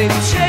nothing changed.